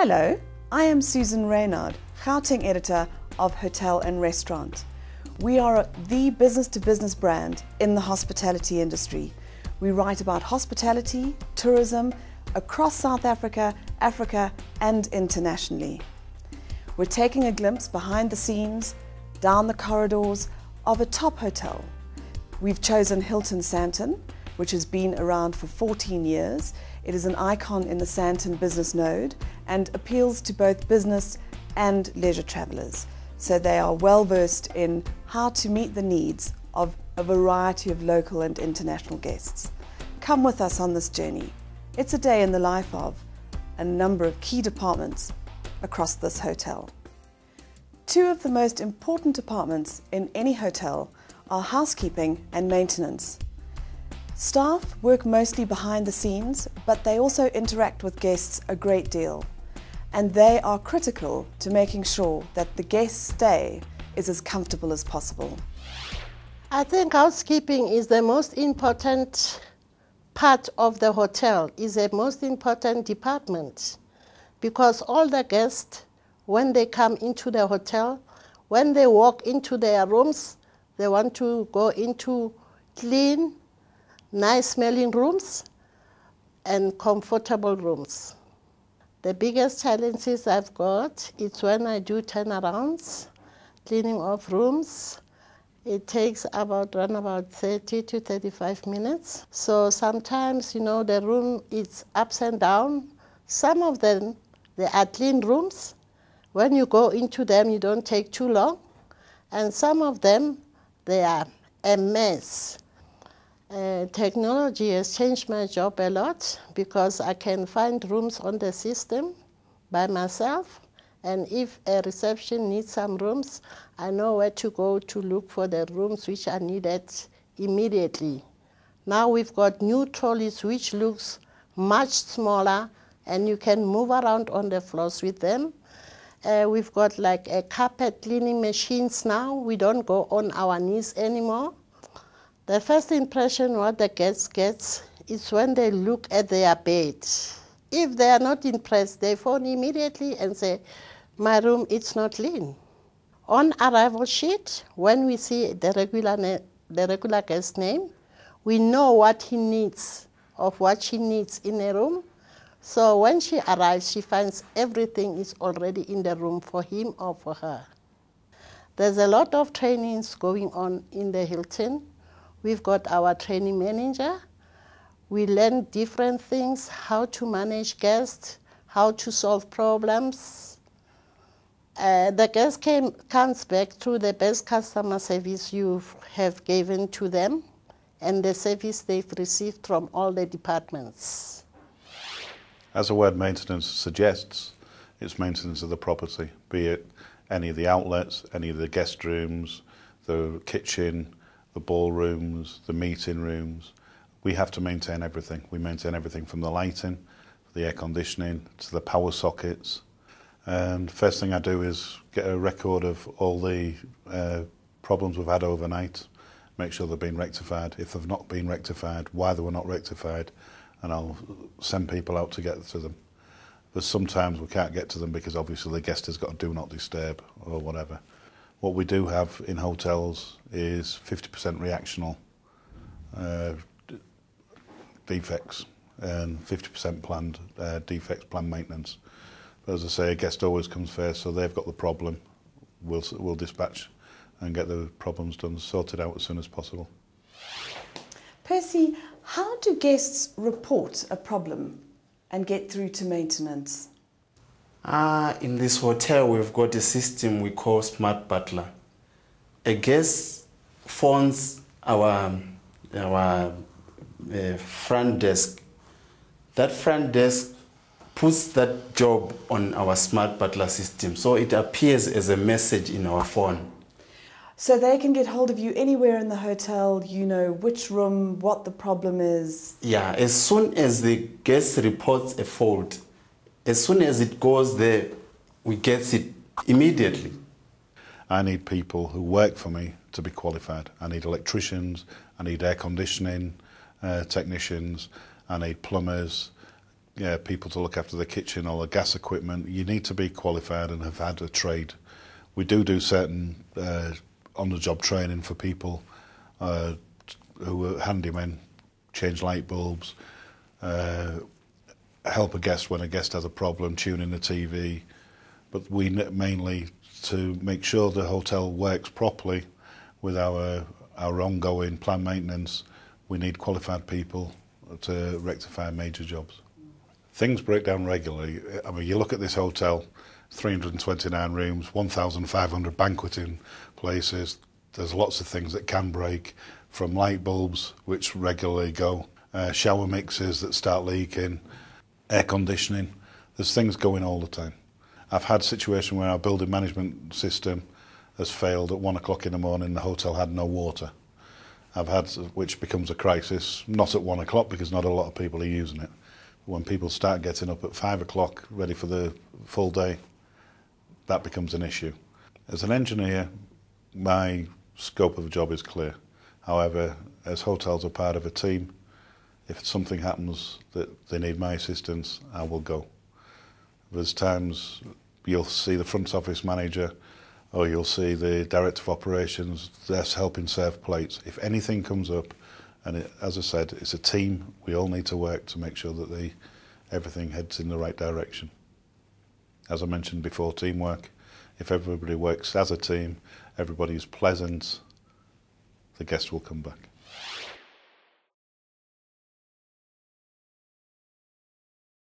Hello, I am Susan Reynard, Gauteng editor of Hotel and Restaurant. We are the business to business brand in the hospitality industry. We write about hospitality, tourism across South Africa, Africa, and internationally. We're taking a glimpse behind the scenes, down the corridors of a top hotel. We've chosen Hilton Sandton, which has been around for 14 years. It is an icon in the Sandton business node and appeals to both business and leisure travellers. So they are well versed in how to meet the needs of a variety of local and international guests. Come with us on this journey. It's a day in the life of a number of key departments across this hotel. Two of the most important departments in any hotel are housekeeping and maintenance. Staff work mostly behind the scenes, but they also interact with guests a great deal. And they are critical to making sure that the guest stay is as comfortable as possible. I think housekeeping is the most important part of the hotel, is the most important department because all the guests, when they come into the hotel, when they walk into their rooms, they want to go into clean, nice smelling rooms and comfortable rooms. The biggest challenges I've got is when I do turnarounds, cleaning of rooms. It takes about run about 30 to 35 minutes. So sometimes, you know, the room is ups and down. Some of them, they are clean rooms. When you go into them, you don't take too long. And some of them, they are a mess. Uh, technology has changed my job a lot because I can find rooms on the system by myself. And if a reception needs some rooms, I know where to go to look for the rooms which are needed immediately. Now we've got new trolleys which looks much smaller and you can move around on the floors with them. Uh, we've got like a carpet cleaning machines now. We don't go on our knees anymore. The first impression what the guests gets is when they look at their bed. If they are not impressed, they phone immediately and say, my room is not clean. On arrival sheet, when we see the regular, the regular guest name, we know what he needs of what she needs in a room. So when she arrives, she finds everything is already in the room for him or for her. There's a lot of trainings going on in the Hilton We've got our training manager. We learn different things, how to manage guests, how to solve problems. Uh, the guest came, comes back through the best customer service you have given to them and the service they've received from all the departments. As the word maintenance suggests, it's maintenance of the property, be it any of the outlets, any of the guest rooms, the kitchen, the ballrooms, the meeting rooms. We have to maintain everything. We maintain everything from the lighting, the air conditioning, to the power sockets. And first thing I do is get a record of all the uh, problems we've had overnight, make sure they've been rectified. If they've not been rectified, why they were not rectified, and I'll send people out to get to them. But sometimes we can't get to them because obviously the guest has got a do not disturb or whatever. What we do have in hotels is 50% reactional uh, defects and 50% planned uh, defects, planned maintenance. But as I say, a guest always comes first, so they've got the problem. We'll, we'll dispatch and get the problems done, sorted out as soon as possible. Percy, how do guests report a problem and get through to maintenance? Uh, in this hotel, we've got a system we call Smart Butler. A guest phones our, our uh, front desk. That front desk puts that job on our Smart Butler system, so it appears as a message in our phone. So they can get hold of you anywhere in the hotel, you know which room, what the problem is. Yeah, as soon as the guest reports a fault, as soon as it goes there, we get it immediately. I need people who work for me to be qualified. I need electricians, I need air conditioning uh, technicians, I need plumbers, yeah, people to look after the kitchen or the gas equipment, you need to be qualified and have had a trade. We do do certain uh, on-the-job training for people uh, who are handymen, change light bulbs, uh, help a guest when a guest has a problem, tuning the TV. But we mainly to make sure the hotel works properly with our our ongoing plan maintenance. We need qualified people to rectify major jobs. Things break down regularly. I mean, you look at this hotel, 329 rooms, 1,500 banqueting places. There's lots of things that can break, from light bulbs, which regularly go, uh, shower mixes that start leaking, air conditioning. There's things going all the time. I've had a situation where our building management system has failed at one o'clock in the morning. The hotel had no water. I've had, which becomes a crisis, not at one o'clock because not a lot of people are using it. When people start getting up at five o'clock, ready for the full day, that becomes an issue. As an engineer, my scope of the job is clear. However, as hotels are part of a team, if something happens that they need my assistance, I will go. There's times you'll see the front office manager or you'll see the director of operations, that's helping serve plates. If anything comes up, and it, as I said, it's a team, we all need to work to make sure that the, everything heads in the right direction. As I mentioned before, teamwork. If everybody works as a team, everybody is pleasant, the guests will come back.